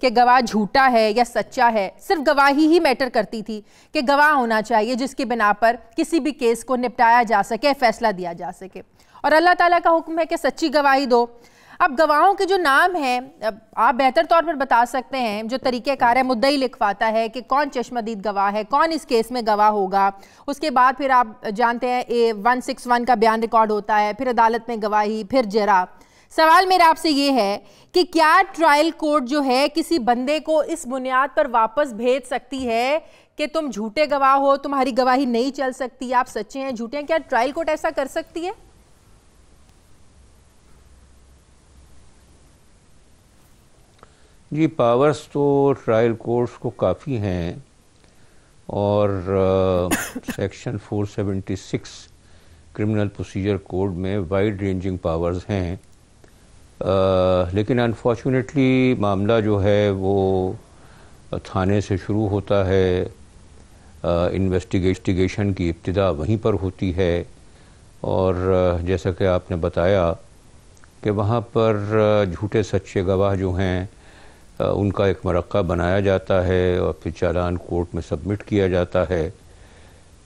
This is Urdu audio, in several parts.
کہ گواہ جھوٹا ہے یا سچا ہے، صرف گواہی ہی میٹر کرتی تھی کہ گواہ ہونا چاہیے جس کی بنا پر کسی بھی کیس کو نپٹایا جا سکے، فیصلہ دیا جا سکے۔ اور اللہ تعالیٰ کا حکم ہے کہ سچی گواہی دو۔ اب گواہوں کے جو نام ہیں آپ بہتر طور پر بتا سکتے ہیں، جو طریقہ کار ہے، مدعی لکھواتا ہے کہ کون چشمدید گواہ ہے، کون اس کیس میں گواہ ہوگا۔ اس کے بعد پھر آپ جانتے ہیں اے ون سکس ون کا بیان ریکارڈ ہوتا ہے، پھر عدالت میں گواہی، پھر جرا۔ سوال میرا آپ سے یہ ہے کہ کیا ٹرائل کورٹ جو ہے کسی بندے کو اس بنیاد پر واپس بھیج سکتی ہے کہ تم جھوٹے گواہ ہو، تمہاری گواہی نہیں چل سکتی، آپ سچے ہیں، جھوٹے ہیں؟ کیا ٹرائل کورٹ ایسا کر سکتی ہے؟ جی پاورز تو ٹرائل کورٹس کو کافی ہیں اور section four seventy six criminal procedure code میں وائڈ رینجنگ پاورز ہیں۔ لیکن انفارچونیٹلی معاملہ جو ہے وہ تھانے سے شروع ہوتا ہے۔ انویسٹیگیشن کی ابتدا وہیں پر ہوتی ہے۔ اور جیسا کہ آپ نے بتایا کہ وہاں پر جھوٹے سچے گواہ جو ہیں ان کا ایک مرقع بنایا جاتا ہے اور پھر چالان کورٹ میں سبمٹ کیا جاتا ہے۔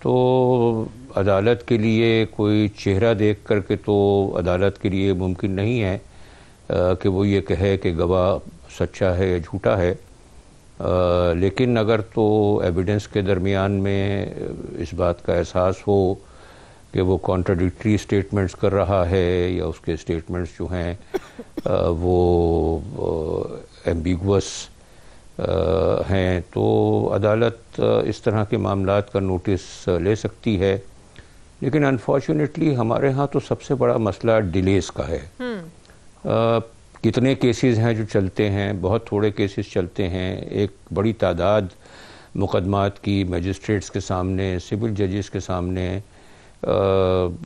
تو عدالت کے لیے کوئی چہرہ دیکھ کر کے تو عدالت کے لیے ممکن نہیں ہے۔ کہ وہ یہ کہے کہ گواہ سچا ہے یا جھوٹا ہے لیکن اگر تو ایویڈنس کے درمیان میں اس بات کا احساس ہو کہ وہ کانٹرڈکٹری سٹیٹمنٹس کر رہا ہے یا اس کے سٹیٹمنٹس جو ہیں وہ ایمبیگوس ہیں، تو عدالت اس طرح کے معاملات کا نوٹس لے سکتی ہے۔ لیکن انفارچونیٹلی ہمارے ہاں تو سب سے بڑا مسئلہ ڈیلیز کا ہے۔ کتنے کیسز ہیں جو چلتے ہیں، بہت تھوڑے کیسز چلتے ہیں۔ ایک بڑی تعداد مقدمات کی میجسٹریٹس کے سامنے سول ججز کے سامنے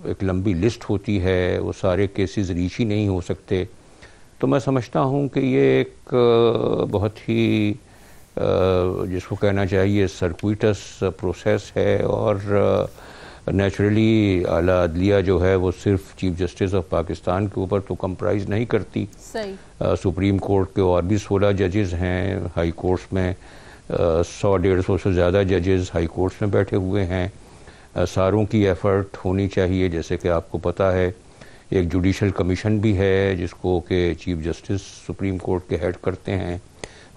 ایک لمبی لسٹ ہوتی ہے۔ وہ سارے کیسز ریچ ہی نہیں ہو سکتے۔ تو میں سمجھتا ہوں کہ یہ ایک بہت ہی جس کو کہنا چاہیے سرکویٹس پروسیس ہے۔ اور نیچرلی اعلیٰ عدلیہ جو ہے وہ صرف چیف جسٹس آف پاکستان کے اوپر تو کمپرائز نہیں کرتی۔ سپریم کورٹ کے اور بھی سولہ ججز ہیں ہائی کورٹس میں سو ڈیڑھ سو سے زیادہ ججز ہائی کورٹس میں بیٹھے ہوئے ہیں۔ ساروں کی ایفرٹ ہونی چاہیے جیسے کہ آپ کو پتہ ہے ایک جوڈیشل کمیشن بھی ہے جس کو کہ چیف جسٹس سپریم کورٹ کے ہیڈ کرتے ہیں۔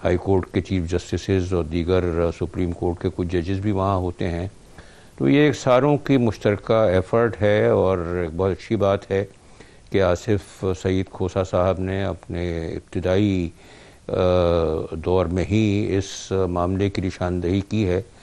ہائی کورٹ کے چیف جسٹسز اور دیگر سپریم کورٹ کے کچھ ججز بھی وہاں ہوتے ہیں۔ تو یہ ایک ساروں کی مشترکہ ایفرٹ ہے اور ایک بہت اچھی بات ہے کہ آصف سعید کھوسا صاحب نے اپنے ابتدائی دور میں ہی اس معاملے کی نشاندہی کی ہے۔